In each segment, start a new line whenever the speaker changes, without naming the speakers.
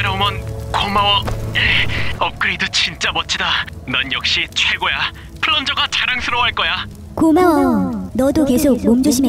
카메라 우먼 고마워. 업그레이드 진짜 멋지다. 넌 역시 최고야. 플런저가 자랑스러워할 거야.
고마워. 너도 계속 몸 조심해.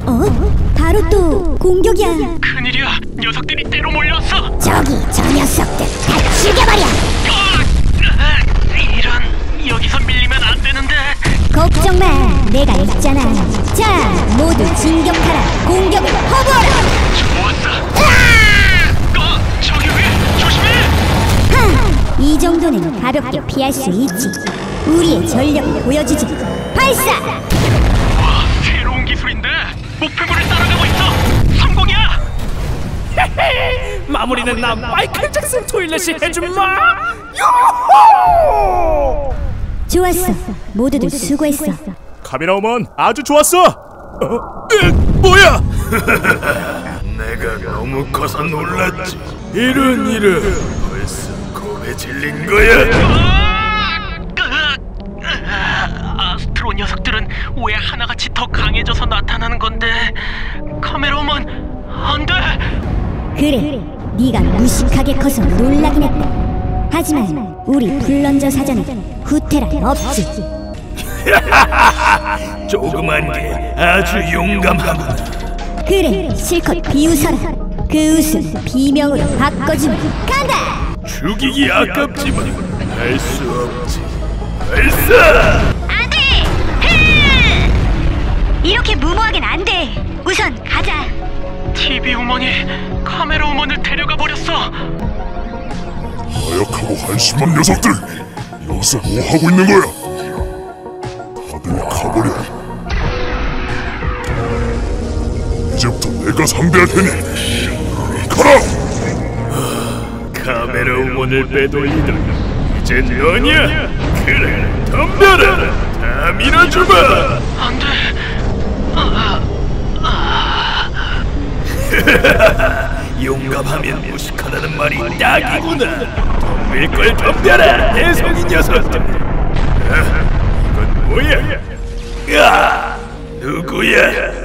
어? 바로 또 공격이야.
큰일이야. 녀석들이 때로 몰려왔어.
저기 저 녀석들 다 죽여버려.
아, 이런 여기서 밀리면 안 되는데.
걱정 마. 내가 있잖아. 자, 모두 진격하라. 공격을 허브하라. 정도는 가볍게 피할 수 있지. 우리의 전력을 보여주지. 발사!
와, 새로운 기술인데 목표물을 따라가고 있어. 성공이야.
마무리는 나 마이클 잭슨 토일렛이 해준마
좋았어. 모두들 수고했어.
카메라우먼 아주 좋았어. 어? 으, 뭐야?
내가 너무 커서 놀랐지. 이런 일은 겁에 질린 거야.
아, 아스트로 녀석들은 왜 하나같이 더 강해져서 나타나는 건데 카메라맨 안돼
그래, 네가 무식하게 커서 놀라긴 했다. 하지만 우리 불런저 사전에 후퇴란 없지.
조그만 게 아주 용감하구나.
그래, 실컷 비웃어라. 그 웃음 비명으로 바꿔주마. 간다!
죽이기 아깝지만 할 수 없지. 발사!
안돼! 이렇게 무모하긴 안 돼. 우선 가자.
TV 우먼이 카메라 우먼을 데려가 버렸어
나약하고 한심한 녀석들! 여기서 뭐 하고 있는 거야? 다들 가버려. 이제부터 내가 상대할 테니 가라!
카메라 우먼을 빼돌리던 이젠 너냐? 그래, 덤벼라! 다 밀어주마!
안돼
용감하면 무식하다는 말이 딱이구나. 덤빌 걸 덤벼라, 대성이 녀석들. 아, 이건 뭐야? 야, 누구야?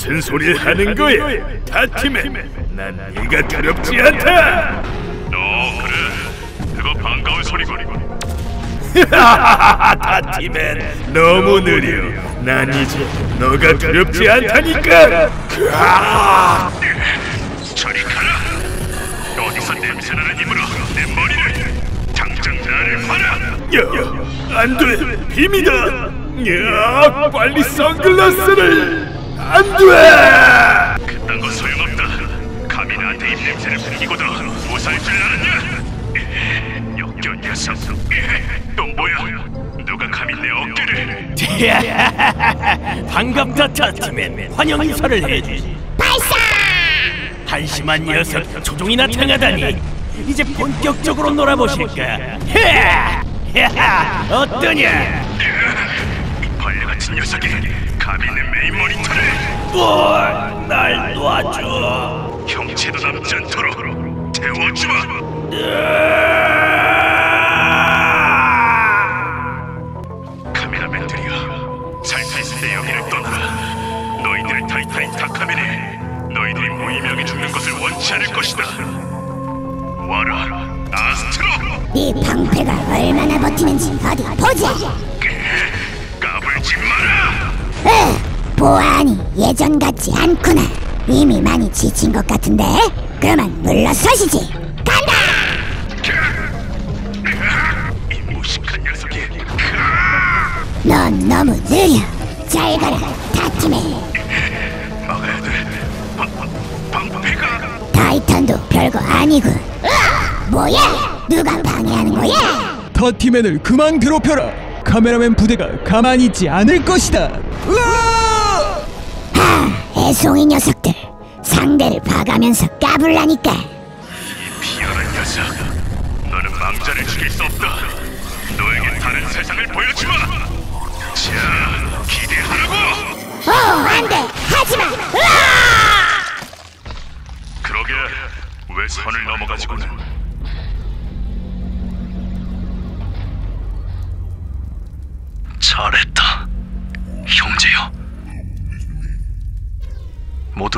무슨 소리를 하는 거야? 다팀에 난 네가 두렵지 않다.
어 그래. 그거 반가운 소리군.
다팀엔 너무 느려. 난 이제 너가 두렵지 않다니까.
저리 가라. 어디서 냄새나는 힘으로 내 머리를 당장 나를 봐라.
야, 안 돼, 힘이다. 야, 빨리 선글라스를. 안 돼.
그딴 건 소용없다. 감히 나한테 이 냄새를 풍기고도 무사할 줄 알았냐? 역겨운 녀석. 또 뭐야? 누가 감히 내 어깨를?
반갑다 타티맨 환영 인사를 해주지 발사 한심한 녀석 조종이 나타나다니 이제 본격적으로 놀아보실까 헤! 헤하! 어떠냐
벌레 같은 녀석이 내 메인 모니터를.
어, 날 놔줘.
형체도 남지 않도록 태워주마. 카메라맨들이여 살살새 여기를 떠나라. 너희들의 타이탄인 타카맨이 너희들이 무의미하게 죽는 것을 원치 않을 것이다. 와라 아스트로!
네 방패가 얼마나 버티는지 어디 보자. 보아하니 예전 같지 않구나. 이미 많이 지친 것 같은데. 그만 물러서시지. 간다.
이 무식한 녀석이
넌 너무 느려. 잘 가라, 다팀에.
막아야 돼 방, 방패가
타이탄도 별거 아니군. 으아! 뭐야? 누가 방해하는 거야?
더티맨을 그만 괴롭혀라. 카메라맨 부대가 가만히 있지 않을 것이다. 으아!
하, 애송이 녀석들. 상대를 봐가면서 까불라니까.
비열한 녀석 너는 망자를 죽일 수 없다 너에게 다른 세상을 보여주마 자 기대하라고
오, 안 돼! 하지 마! 으아!
그러게 왜 선을 넘어가지고는 잘했다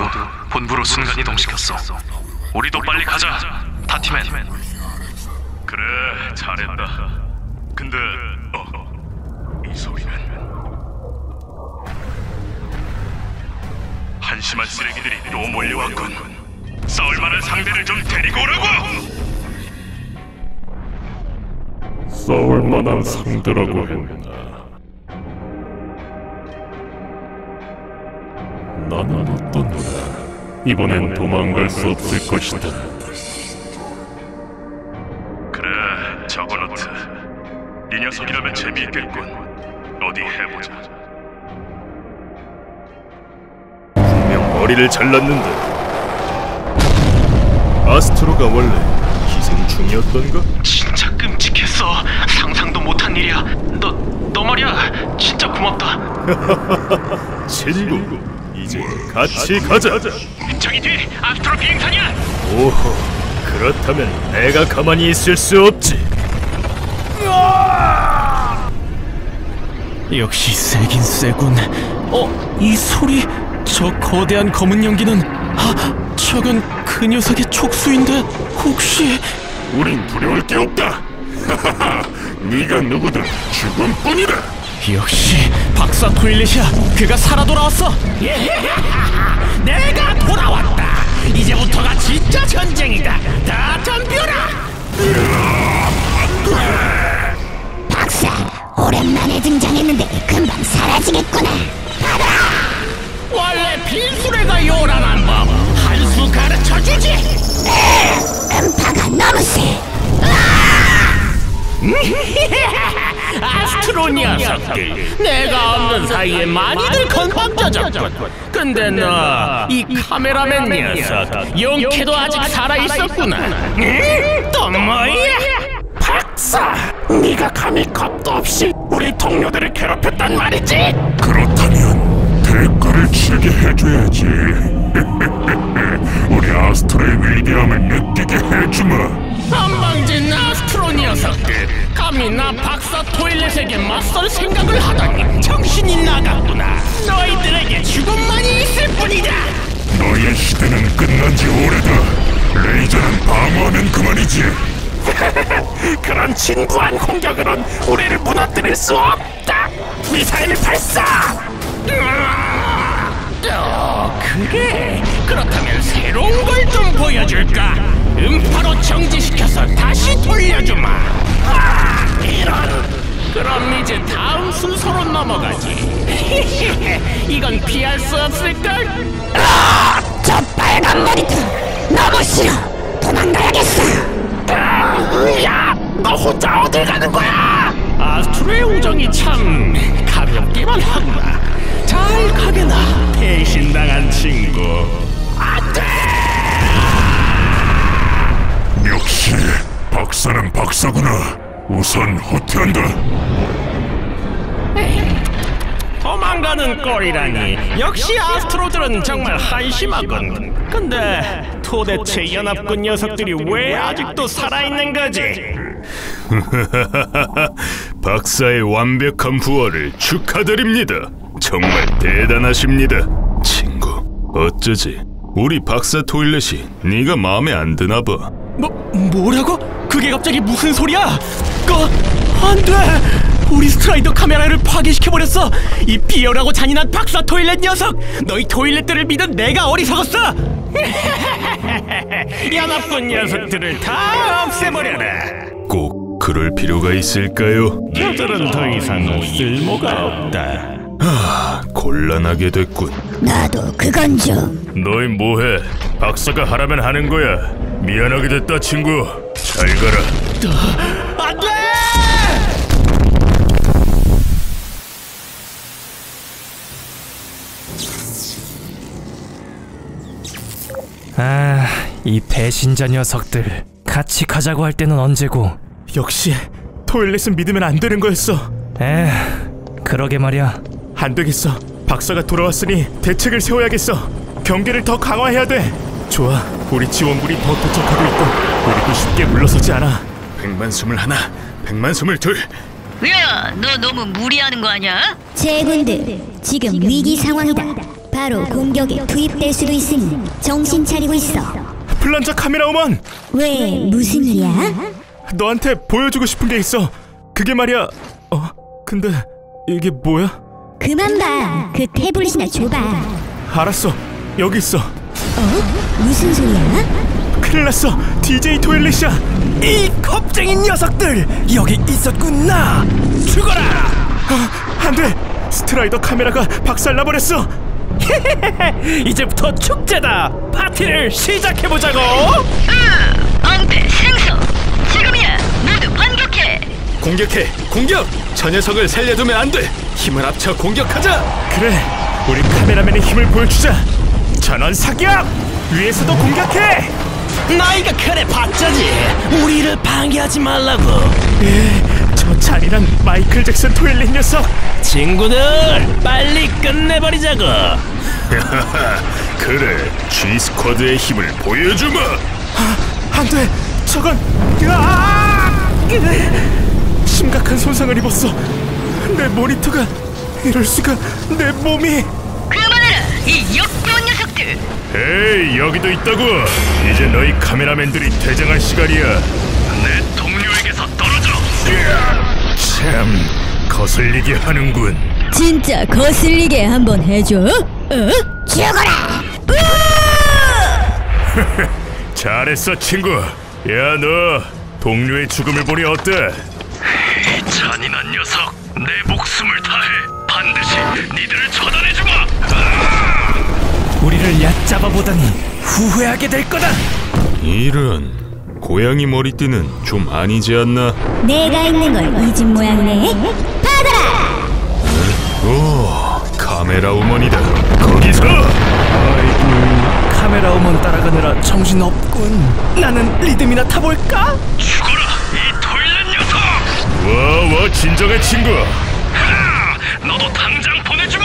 모두 본부로 순간 이동시켰어. 우리도 빨리 가자. 타티맨.
그래, 잘했다. 근데 어, 이 소리는 한심한 쓰레기들이 또 몰려왔군. 싸울 만한 상대를 좀 데리고 오라고.
싸울 만한 상대라고 했나? 나는 어떤가? 이번엔 도망갈 수 없을 것이다.
그래, 저거노트. 이 녀석이라면 재미있겠군. 어디 해보자.
분명 머리를 잘랐는데 아스트로가 원래 기생충이었던가?
진짜 끔찍했어. 상상도 못한 일이야. 너, 너 말이야. 진짜 고맙다.
친구, 이제 같이 가자.
저기 뒤 아스트로 비행선이야.
오호, 그렇다면 내가 가만히 있을 수 없지.
역시 세긴 세군. 어, 이 소리? 저 거대한 검은 연기는 아, 저건 그 녀석의 촉수인데 혹시
우린 두려울 게 없다. 네가 누구든 죽음뿐이다.
역시 박사 토일렛이야. 그가 살아 돌아왔어. 내가 사이에 많이들 건방져졌군 근데 너 이 카메라맨 녀석 용케도 아직 살아있었구나 응? 또 뭐야? 박사 네가 감히 겁도 없이 우리 동료들을 괴롭혔단 말이지?
그렇다면 대가를 치르게 해줘야지. 우리 아스트로의 위대함을 느끼게 해주마.
한방진 아스트 로 녀석들 감히 나 박사 토일렛에게 맞설 생각을 하다니 정신이 나갔구나 너희들에게 죽음만이 있을 뿐이다
너의 시대는 끝난 지 오래다. 레이저는 방어하면 그만이지.
그런 진부한 공격으론 우리를 무너뜨릴 수 없다. 미사일 발사. 어, 그래. 그렇다면 새로운 걸 좀 보여줄까? 음파로 정지시켜서 다시 돌려주마. 아, 이런. 그럼 이제 다음 순서로 넘어가지. 이건 피할 수 없을걸?
저 빨간 머리들 너무 싫어. 도망가야겠어.
야, 너 혼자 어딜 가는 거야? 아스트로의 우정이 참 가볍기만 하구나. 잘 가게나 배신당한 친구.
역시 박사는 박사구나. 우선 후퇴한다.
도망가는 꼴이라니. 역시 아스트로들은 정말 한심하군. 근데 도대체 연합군 녀석들이 왜 아직도 살아있는 거지?
박사의 완벽한 부활을 축하드립니다. 정말 대단하십니다. 친구, 어쩌지? 우리 박사 토일렛이 네가 마음에 안 드나 봐.
뭐 뭐라고? 그게 갑자기 무슨 소리야? 꺼! 안 돼! 우리 스트라이더 카메라를 파괴시켜 버렸어. 이 비열하고 잔인한 박사 토일렛 녀석. 너희 토일렛들을 믿은 내가 어리석었어. 연합군 녀석들을 다 없애버려라.
꼭 그럴 필요가 있을까요?
저들은 더 이상 쓸모가 없다.
아, 곤란하게 됐군.
나도 그건 좀.
너희 뭐해? 박사가 하라면 하는 거야. 미안하게 됐다, 친구. 잘 가라.
안 돼!
아, 이 배신자 녀석들. 같이 가자고 할 때는 언제고.
역시 토일렛은 믿으면 안 되는 거였어.
에, 그러게 말이야.
안 되겠어. 박사가 돌아왔으니 대책을 세워야겠어. 경계를 더 강화해야 돼. 좋아, 우리 지원군이 더 도착하고 있고 우리도 쉽게 물러서지 않아.
백만 스물 하나, 백만 스물 둘.
야, 너 너무 무리하는 거 아니야?
제군들, 지금 위기 상황이다. 바로 공격에 투입될 수도 있으니 정신 차리고 있어.
플런저 카메라우먼
왜 무슨 일이야?
너한테 보여주고 싶은 게 있어 그게 말이야 어 근데 이게 뭐야
그만 봐. 그 태블릿이나 줘봐.
알았어 여기 있어
무슨 소리야?
큰일 났어. DJ 토일리샤.
이 겁쟁이 녀석들. 여기 있었구나. 죽어라!
안돼. 스트라이더 카메라가 박살나버렸어.
이제부터 축제다. 파티를 시작해보자고.
엉패 생소 지금이야. 모두 반격해.
공격해. 공격! 저 녀석을 살려두면 안 돼. 힘을 합쳐 공격하자.
그래. 우리 카메라맨의 힘을 보여주자 전원 사격! 위에서도 공격해!
나이가 그래 봤자지. 우리를 방해하지 말라고.
저 잔인한 마이클 잭슨 토일린 녀석!
친구들 빨리 끝내버리자고.
그래 G 스쿼드의 힘을 보여주마!
안돼! 저건 으아! 심각한 손상을 입었어. 내 모니터가 이럴 수가 내 몸이!
그만해라 이 역겨운 녀석들
에이 여기도 있다고 이제 너희 카메라맨들이 퇴장할 시간이야
내 동료에게서 떨어져.
참 거슬리게 하는군
진짜 거슬리게 한번 해줘. 어? 죽어라!
잘했어 친구 야 너 동료의 죽음을 보니 어때?
이 잔인한 녀석, 내 목숨을 다해 반드시 니들을.
우리를 얕잡아 보다니 후회하게 될 거다
이런 고양이 머리띠는 좀 아니지 않나?
내가 있는 걸 잊은 모양이네. 받아라!
오 카메라 우먼이다 거기서
카메라 우먼 따라가느라 정신 없군 나는 리듬이나 타볼까?
죽어라, 이 토일렛 녀석.
와와 진정해 친구
하! 너도 당장 보내주마.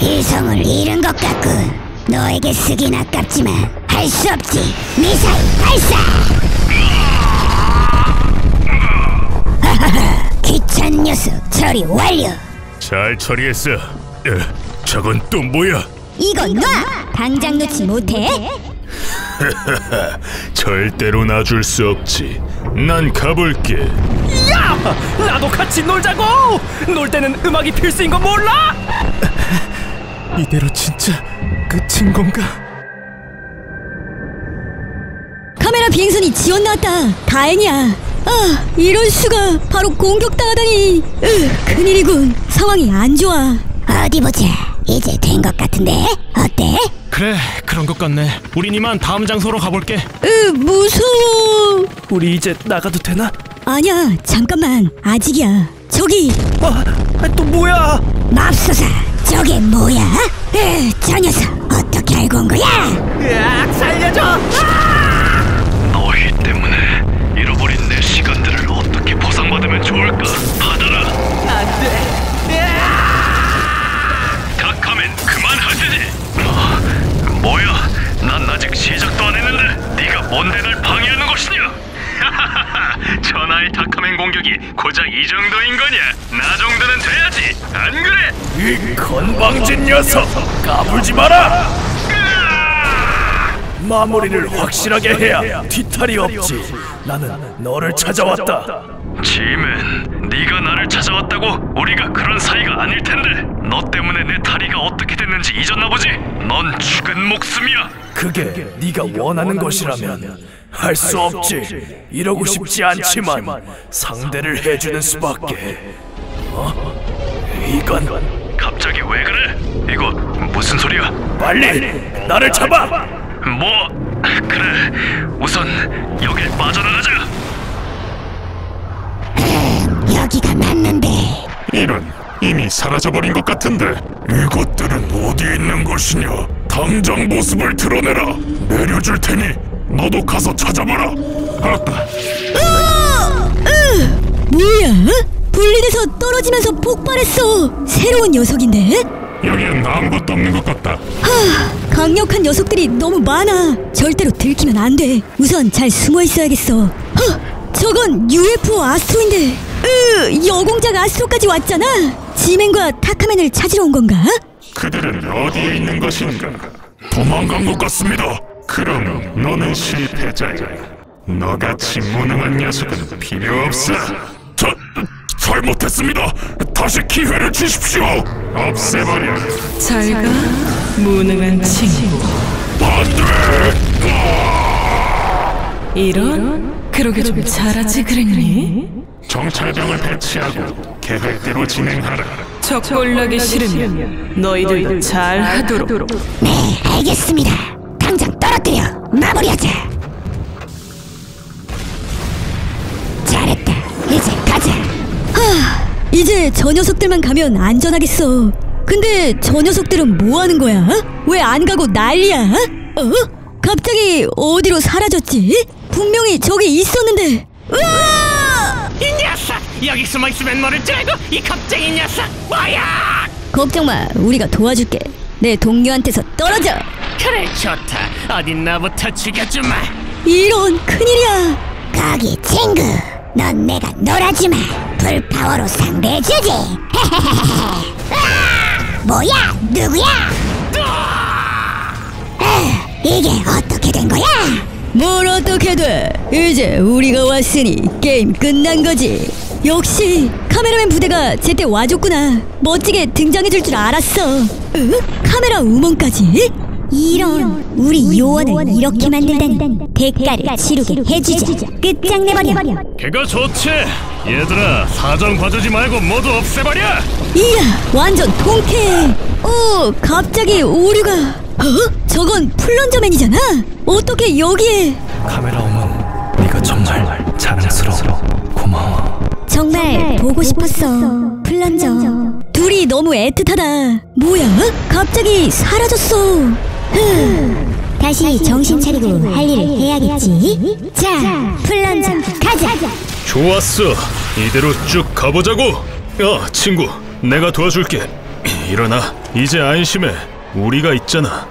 이성을 잃은 것 같군. 너에게 쓰긴 아깝지만 할 수 없지. 미사일 발사! 하하하, 귀찮은 녀석 처리 완료.
잘 처리했어 에, 저건 또 뭐야?
이건 놔! 당장 놓지 못해?
절대로 놔줄 수 없지 난 가볼게
야! 나도 같이 놀자고! 놀 때는 음악이 필수인 거 몰라?
이대로 진짜 끝인 건가?
카메라 비행선이 지원 나왔다. 다행이야. 아, 이럴 수가 바로 공격당하다니. 으, 큰일이군. 상황이 안 좋아. 어디 보자. 이제 된 것 같은데. 어때?
그래 그런 것 같네 우린 이만 다음 장소로 가볼게
으, 무서워.
우리 이제 나가도 되나?
아니야, 잠깐만. 아직이야. 저기
아, 또 뭐야?
맙소사. 저게 뭐야? 으, 저 녀석 어떻게 알고 온 거야?
으악, 살려줘!
너 전하의 닥하면 공격이 고작 이 정도인 거냐? 나 정도는 돼야지. 안 그래?
이 건방진 녀석! 까불지 마라! 마무리를 확실하게 해야 뒤탈이 없지. 나는 너를 찾아왔다.
지맨, 네가 나를 찾아왔다고? 우리가 그런 사이가 아닐 텐데. 너 때문에 내 다리가 어떻게 됐는지 잊었나 보지? 넌 죽은 목숨이야.
그게 네가 원하는 것이라면 할 수 없지. 이러고 싶지 않지만 상대를 해주는 수밖에. 어? 이건
갑자기 왜 그래? 이거 무슨 소리야?
빨리 나를 잡아!
뭐 그래 우선 여길 빠져나가자
여기가 맞는데.
이런 이미 사라져버린 것 같은데 이것들은 어디 있는 것이냐 당장 모습을 드러내라 내려줄 테니 너도 가서 찾아봐라 알았다
뭐야? 분리돼서 떨어지면서 폭발했어. 새로운 녀석인데?
여기엔 아무것도 없는 것 같다
하, 강력한 녀석들이 너무 많아. 절대로 들키면 안 돼. 우선 잘 숨어 있어야겠어. 헉, 저건 UFO 아스트로인데. 으, 여공작 아스트로까지 왔잖아. 지맨과 타카맨을 찾으러 온 건가?
그들은 어디에 있는 것인가? 도망간 것 같습니다. 그럼 너는 실패자야. 너같이 무능한 녀석은 필요 없어. 저 잘못했습니다. 다시 기회를 주십시오. 없애버려.
잘가 무능한 친구
안돼.
이런 그러게 좀 잘하지 그랬니?
정찰병을 배치하고 계획대로 진행하라.
적골나기 싫으면 너희들도 잘하도록
네, 알겠습니다. 떨어뜨려 마무리하자. 잘했다. 이제 가자. 하, 이제 저 녀석들만 가면 안전하겠어. 근데 저 녀석들은 뭐 하는 거야? 왜안 가고 난리야? 어? 갑자기 어디로 사라졌지? 분명히 저기 있었는데. 으아!
이 녀석 여기 숨어 있으면 모를 줄 알고 이 겁쟁이 녀석 뭐야?
걱정 마, 우리가 도와줄게. 내 동료한테서 떨어져.
그래 좋다. 어디 나부터 죽여주마.
이런 큰일이야. 거기 친구, 넌 내가 놀아주마. 불파워로 상대해주지. 뭐야, 누구야? 아, 이게 어떻게 된 거야? 뭘 어떻게 돼? 이제 우리가 왔으니 게임 끝난 거지. 역시 카메라맨 부대가 제때 와줬구나. 멋지게 등장해줄 줄 알았어. 응? 카메라 우먼까지? 이런 우리 요원을 이렇게 만들다니 대가를 치르게 해주자. 끝장내버려.
그거 좋지. 얘들아 사정 봐주지 말고 모두 없애버려.
이야 완전 통쾌해. 어 갑자기 오류가. 어? 저건 플런저맨이잖아 어떻게 여기에?
카메라 오면 네가 정말 자랑스러워. 고마워.
정말 보고 싶었어 플런저. 둘이 너무 애틋하다. 뭐야? 갑자기 사라졌어 흠 다시 정신 차리고 할 일을 해야겠지 자 플런저 가자
좋았어. 이대로 쭉 가보자고. 야 친구, 내가 도와줄게. 일어나. 이제 안심해. 우리가 있잖아.